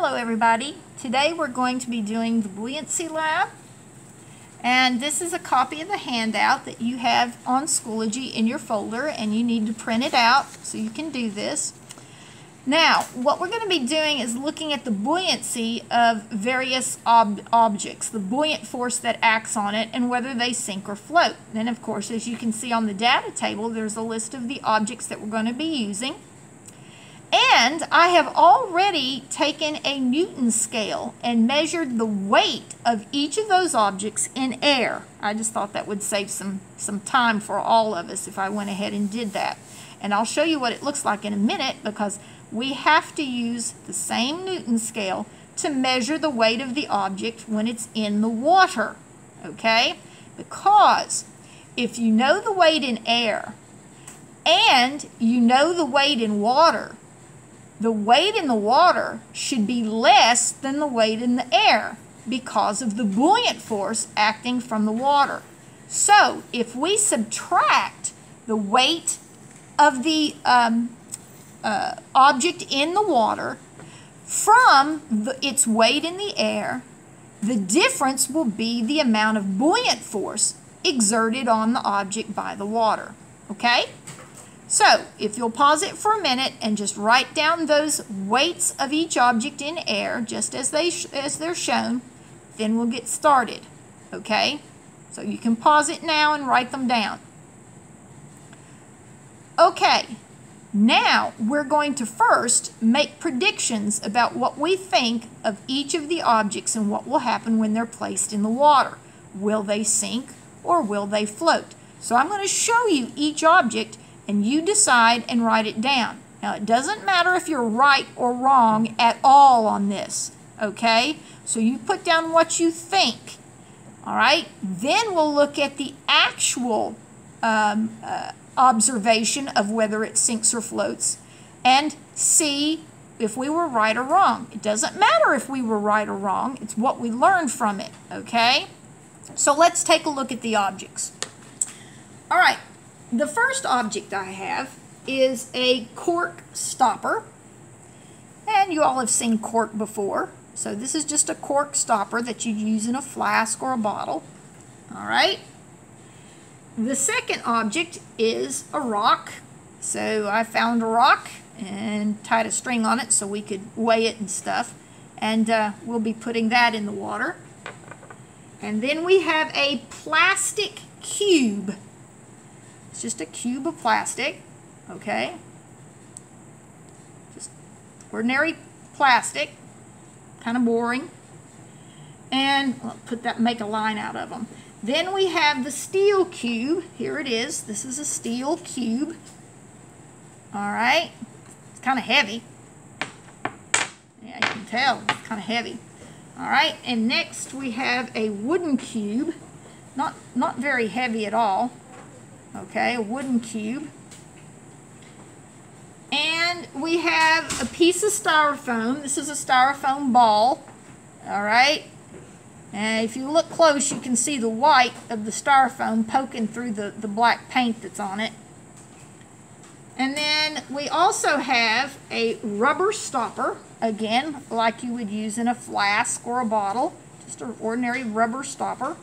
Hello everybody. Today we're going to be doing the Buoyancy Lab. And this is a copy of the handout that you have on Schoology in your folder and you need to print it out so you can do this. Now, what we're going to be doing is looking at the buoyancy of various ob objects, the buoyant force that acts on it, and whether they sink or float. Then, of course, as you can see on the data table, there's a list of the objects that we're going to be using. And I have already taken a Newton scale and measured the weight of each of those objects in air. I just thought that would save some, some time for all of us if I went ahead and did that. And I'll show you what it looks like in a minute because we have to use the same Newton scale to measure the weight of the object when it's in the water, okay? Because if you know the weight in air and you know the weight in water, the weight in the water should be less than the weight in the air because of the buoyant force acting from the water. So if we subtract the weight of the um, uh, object in the water from the, its weight in the air, the difference will be the amount of buoyant force exerted on the object by the water. Okay? So, if you'll pause it for a minute and just write down those weights of each object in air, just as, they as they're shown, then we'll get started. Okay? So you can pause it now and write them down. Okay, now, we're going to first make predictions about what we think of each of the objects and what will happen when they're placed in the water. Will they sink or will they float? So I'm going to show you each object and you decide and write it down. Now, it doesn't matter if you're right or wrong at all on this, okay? So you put down what you think, all right? Then we'll look at the actual um, uh, observation of whether it sinks or floats and see if we were right or wrong. It doesn't matter if we were right or wrong, it's what we learned from it, okay? So let's take a look at the objects. All right, the first object I have is a cork stopper. And you all have seen cork before. So this is just a cork stopper that you'd use in a flask or a bottle. All right. The second object is a rock. So I found a rock and tied a string on it so we could weigh it and stuff. And uh, we'll be putting that in the water. And then we have a plastic cube. It's just a cube of plastic, okay? Just ordinary plastic, kind of boring. And I'll put that, make a line out of them. Then we have the steel cube. Here it is. This is a steel cube. All right. It's kind of heavy. Yeah, you can tell. It's kind of heavy. All right. And next we have a wooden cube. Not, not very heavy at all. Okay, a wooden cube. And we have a piece of styrofoam. This is a styrofoam ball. All right. And if you look close, you can see the white of the styrofoam poking through the, the black paint that's on it. And then we also have a rubber stopper, again, like you would use in a flask or a bottle, just an ordinary rubber stopper.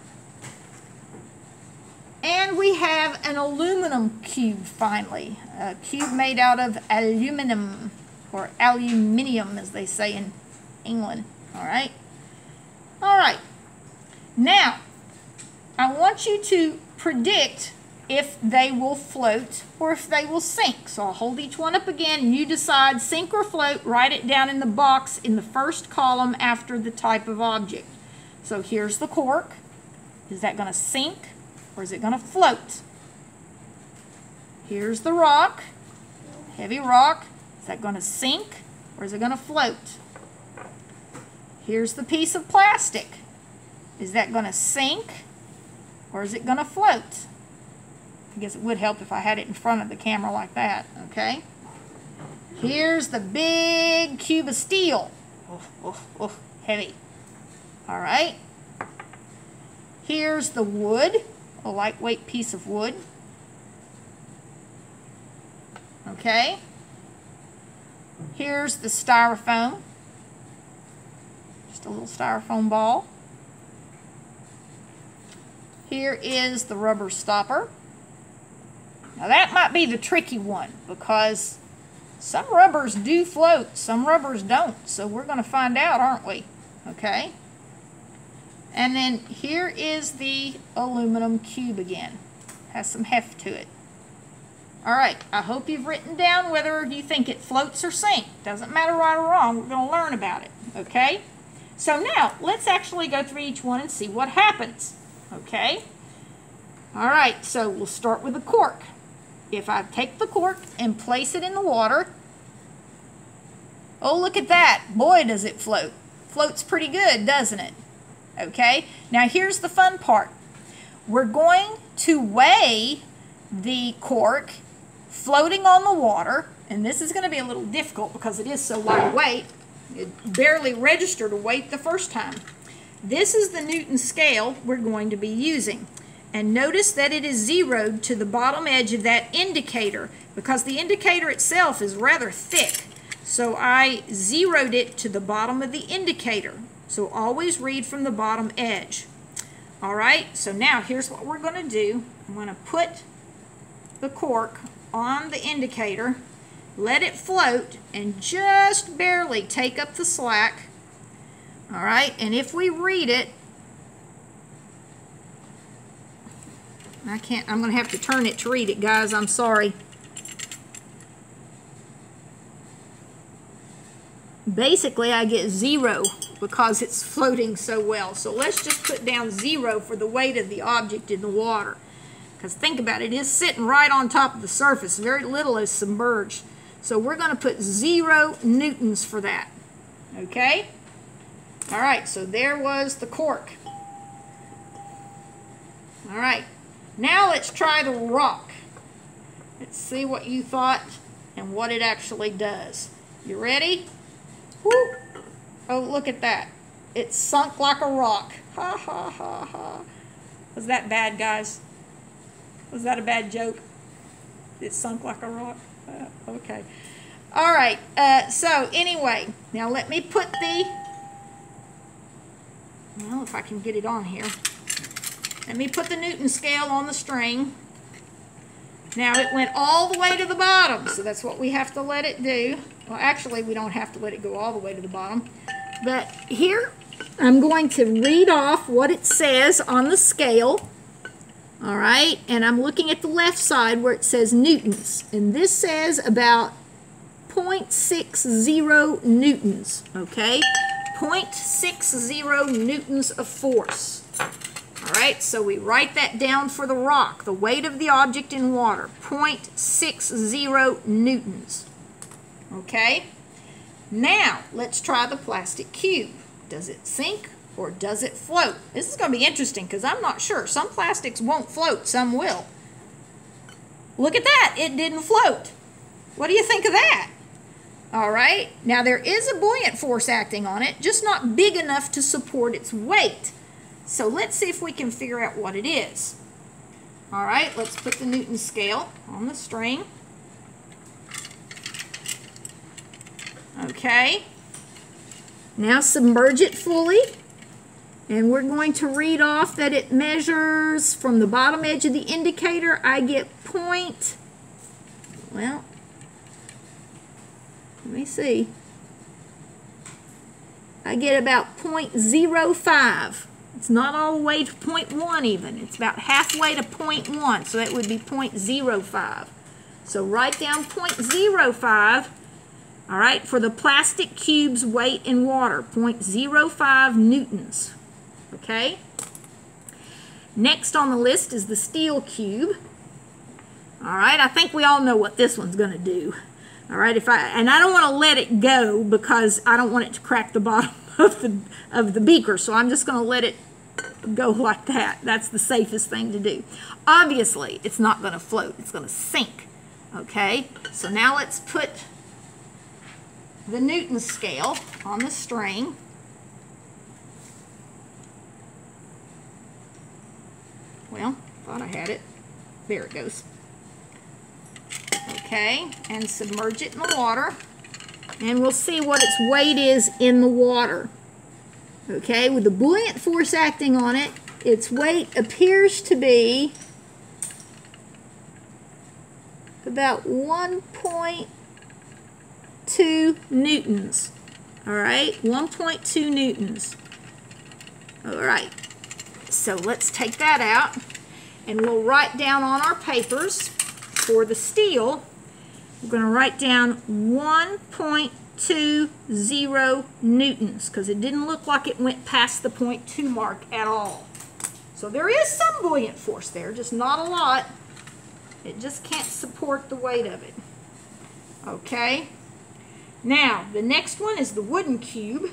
And we have an aluminum cube, finally, a cube made out of aluminum, or aluminium, as they say in England, all right? All right. Now, I want you to predict if they will float or if they will sink. So I'll hold each one up again and you decide sink or float, write it down in the box in the first column after the type of object. So here's the cork. Is that going to sink or is it going to float? Here's the rock, heavy rock. Is that going to sink or is it going to float? Here's the piece of plastic. Is that going to sink or is it going to float? I guess it would help if I had it in front of the camera like that, okay? Here's the big cube of steel. Oh, oh, oh, heavy. All right. Here's the wood, a lightweight piece of wood. Okay. Here's the styrofoam. just a little styrofoam ball. Here is the rubber stopper. Now that might be the tricky one because some rubbers do float, some rubbers don't. So we're going to find out, aren't we? Okay. And then here is the aluminum cube again. Has some heft to it. All right, I hope you've written down whether you think it floats or sinks. Doesn't matter right or wrong, we're going to learn about it, okay? So now, let's actually go through each one and see what happens, okay? All right, so we'll start with the cork. If I take the cork and place it in the water, oh, look at that. Boy, does it float. Floats pretty good, doesn't it? Okay, now here's the fun part. We're going to weigh the cork floating on the water, and this is going to be a little difficult because it is so lightweight. It barely registered a weight the first time. This is the Newton scale we're going to be using. And notice that it is zeroed to the bottom edge of that indicator because the indicator itself is rather thick. So I zeroed it to the bottom of the indicator. So always read from the bottom edge. All right, so now here's what we're going to do. I'm going to put the cork on the indicator, let it float, and just barely take up the slack. All right, and if we read it, I can't, I'm going to have to turn it to read it, guys. I'm sorry. Basically, I get zero because it's floating so well. So let's just put down zero for the weight of the object in the water. Because think about it, it is sitting right on top of the surface. Very little is submerged. So we're going to put zero newtons for that. Okay? All right, so there was the cork. All right, now let's try the rock. Let's see what you thought and what it actually does. You ready? Woo! Oh, look at that. It sunk like a rock. Ha ha ha ha. Was that bad, guys? Was that a bad joke? It sunk like a rock? Uh, okay. All right. Uh, so, anyway, now let me put the... Well, if I can get it on here. Let me put the Newton scale on the string. Now, it went all the way to the bottom, so that's what we have to let it do. Well, actually, we don't have to let it go all the way to the bottom. But here, I'm going to read off what it says on the scale. All right, and I'm looking at the left side where it says newtons. And this says about 0.60 newtons, okay? 0.60 newtons of force. All right, so we write that down for the rock, the weight of the object in water, 0.60 newtons. Okay? Now, let's try the plastic cube. Does it sink or does it float? This is going to be interesting because I'm not sure. Some plastics won't float, some will. Look at that. It didn't float. What do you think of that? All right. Now, there is a buoyant force acting on it, just not big enough to support its weight. So let's see if we can figure out what it is. All right, let's put the Newton scale on the string. Okay. Now submerge it fully. And we're going to read off that it measures from the bottom edge of the indicator. I get point, well, let me see. I get about 0.05. It's not all the way to 0.1 even. It's about halfway to 0.1, so that would be 0.05. So write down 0.05 all right, for the plastic cube's weight in water, 0.05 newtons. Okay? Next on the list is the steel cube. All right, I think we all know what this one's going to do. All right, if I and I don't want to let it go because I don't want it to crack the bottom of the of the beaker, so I'm just going to let it go like that. That's the safest thing to do. Obviously, it's not going to float. It's going to sink. Okay, so now let's put the Newton scale on the string. Well, thought I had it. There it goes. Okay, and submerge it in the water. And we'll see what its weight is in the water. Okay, with the buoyant force acting on it, its weight appears to be about 1.2 newtons. All right, 1.2 newtons. All right, so let's take that out and we'll write down on our papers for the steel, we're going to write down 1.20 newtons because it didn't look like it went past the 0.2 mark at all. So there is some buoyant force there, just not a lot. It just can't support the weight of it. Okay. Now, the next one is the wooden cube.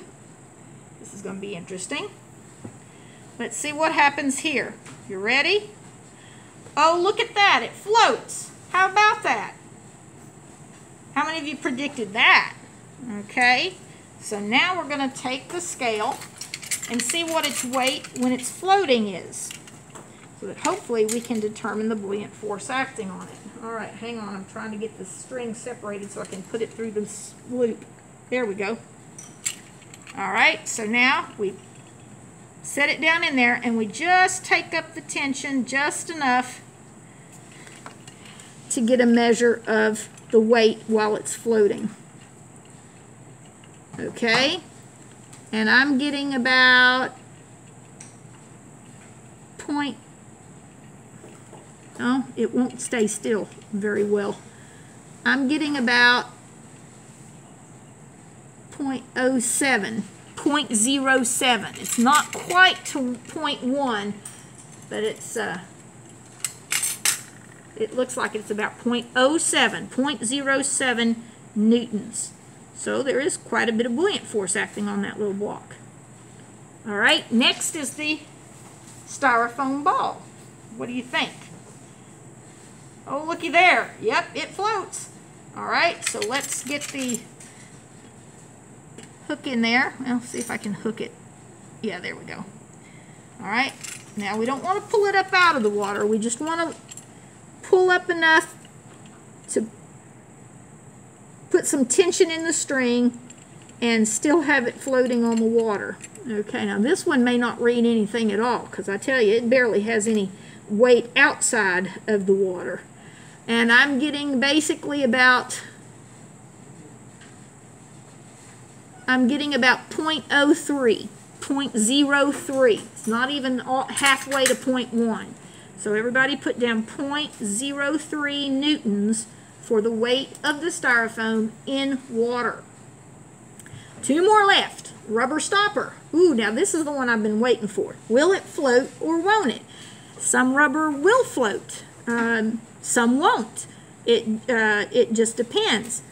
This is going to be interesting. Let's see what happens here. You ready? Oh, look at that. It floats. How about that? How many of you predicted that? Okay. So now we're going to take the scale and see what its weight when it's floating is. So that hopefully we can determine the buoyant force acting on it. All right, hang on. I'm trying to get the string separated so I can put it through this loop. There we go. All right, so now we set it down in there and we just take up the tension just enough to get a measure of the weight while it's floating. Okay, and I'm getting about point, oh, it won't stay still very well. I'm getting about 0.07, 0.07. It's not quite to 0.1, but it's, uh, it looks like it's about 0.07, 0.07 newtons. So there is quite a bit of buoyant force acting on that little block. All right, next is the styrofoam ball. What do you think? Oh, looky there. Yep, it floats. All right, so let's get the hook in there. Well, see if I can hook it. Yeah, there we go. All right, now we don't want to pull it up out of the water. We just want to pull up enough to put some tension in the string and still have it floating on the water. Okay, now this one may not read anything at all because I tell you, it barely has any weight outside of the water. And I'm getting basically about, I'm getting about 0.03, 0.03. It's not even halfway to 0.1. So everybody put down 0.03 newtons for the weight of the styrofoam in water. Two more left. Rubber stopper. Ooh, now this is the one I've been waiting for. Will it float or won't it? Some rubber will float. Um, some won't. It, uh, it just depends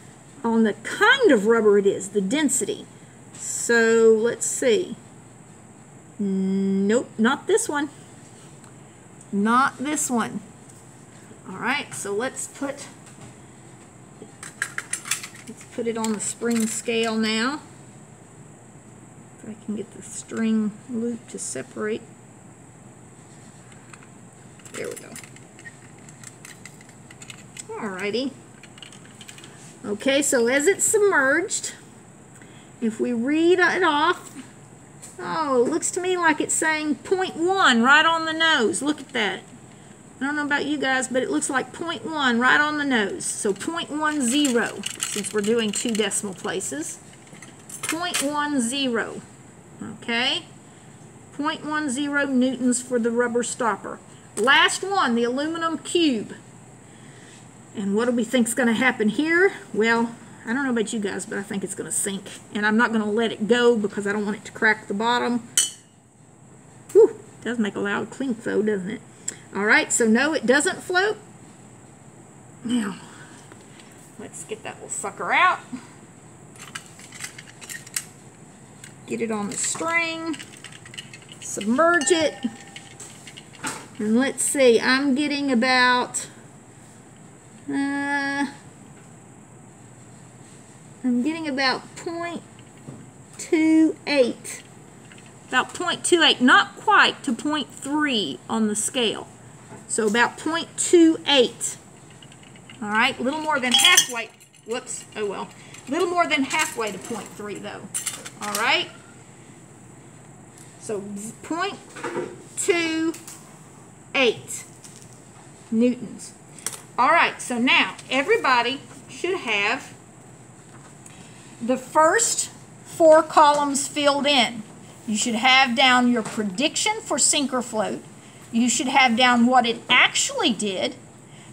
on the kind of rubber it is, the density. So let's see. Nope, not this one not this one. All right, so let's put let's put it on the spring scale now. If I can get the string loop to separate. There we go. Alrighty. Okay, so as it's submerged, if we read it off, Oh, it looks to me like it's saying 0.1 right on the nose. Look at that. I don't know about you guys, but it looks like 0.1 right on the nose. So 0.10, since we're doing two decimal places. 0.10, okay? 0.10 newtons for the rubber stopper. Last one, the aluminum cube. And what do we think is going to happen here? Well, I don't know about you guys, but I think it's going to sink. And I'm not going to let it go because I don't want it to crack the bottom. Whew, does make a loud clink though, doesn't it? All right, so no, it doesn't float. Now, let's get that little sucker out. Get it on the string. Submerge it. And let's see, I'm getting about... Uh, I'm getting about 0.28. About 0.28, not quite to 0.3 on the scale. So about 0.28. All right, a little more than halfway. Whoops, oh well. A little more than halfway to 0.3 though. All right. So 0.28 newtons. All right, so now everybody should have the first four columns filled in. You should have down your prediction for sink or float. You should have down what it actually did.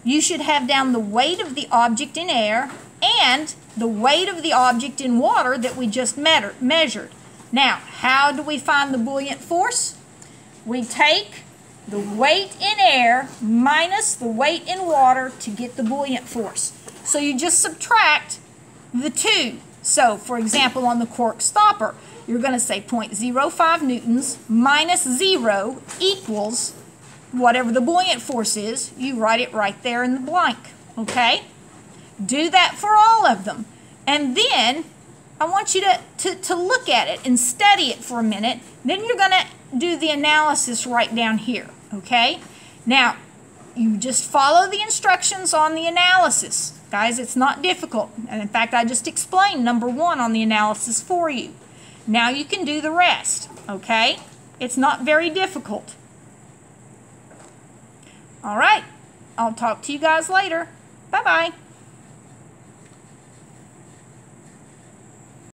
You should have down the weight of the object in air and the weight of the object in water that we just measured. Now, how do we find the buoyant force? We take the weight in air minus the weight in water to get the buoyant force. So you just subtract the two. So, for example, on the cork stopper, you're going to say 0.05 newtons minus 0 equals whatever the buoyant force is. You write it right there in the blank, okay? Do that for all of them. And then I want you to, to, to look at it and study it for a minute. Then you're going to do the analysis right down here, okay? Now, you just follow the instructions on the analysis. Guys, it's not difficult. And in fact, I just explained number one on the analysis for you. Now you can do the rest, okay? It's not very difficult. All right, I'll talk to you guys later. Bye-bye.